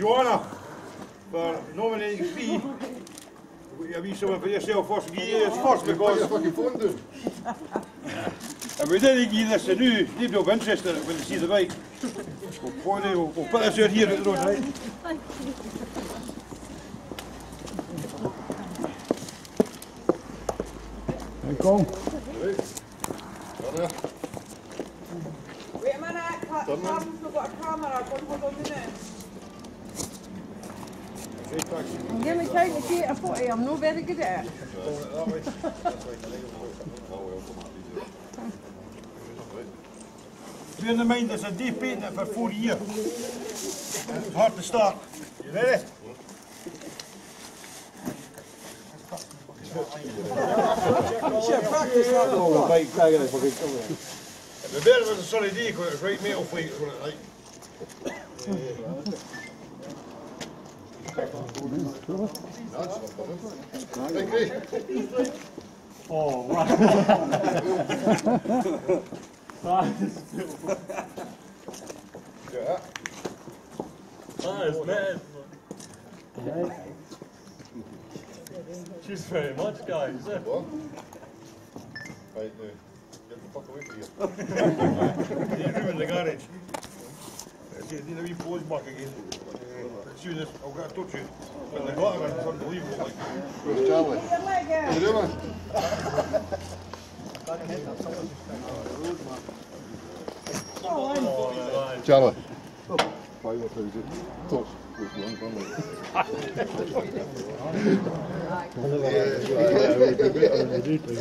Giorno, non me ne qui. Ja viszom, hogy ezt jó fasz, ez fasz meg az. Ja, weet je, ik hier ze nu, die op Manchester, met de zie erbij. Op voordeel, op Palazzo hier in Rotterdam. Kom. Hvem er der? Kom, nu går kameraet rundt på minuten. Not got a camera, go hold on a minute. Give me time to take a photo, I'm not very good at it. Bear in mind, there's a day painting for four years. It's hard to start. You what is mad. Cheers very much, guys. wat? Right, nu. Get the fuck away from. Die room in the garage. Die wee pose back again. As soon as I've got to touch it, but the glitter is unbelievable. Like. Where's Charlie? Your leg What out. are you doing? Charlie. Why what is it? Top. With one family.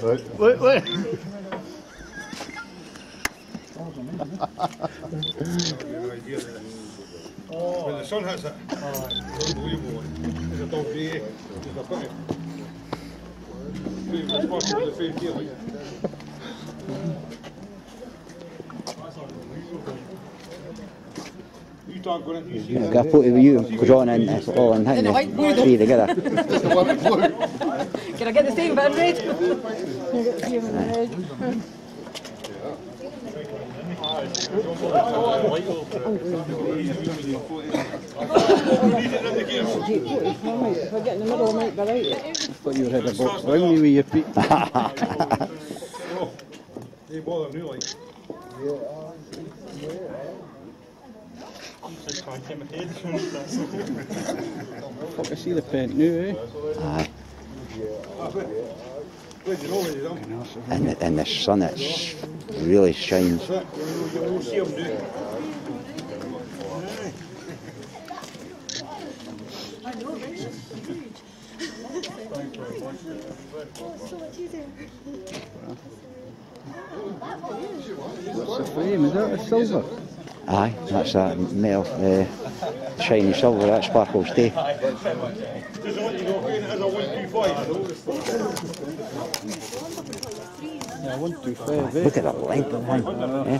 Right. Wait, wait. No idea. When the sun hits it, it's unbelievable. There's a dog day, there's a pity. Maybe it's possible to face here, like. You talk you see Got a photo of you, John and uh, all and hitting the three together. The one in. Can I get the same bed, Red? You get the same in the head. If I in. Thought you had a box around you with your feet. They bother me like. I see the paint now, eh? Aye. And the, and the sun, it's really shines. Frame? Is that a silver? Aye, that's that metal, uh, shiny silver, that sparkles too. Look at the length of one. Eh?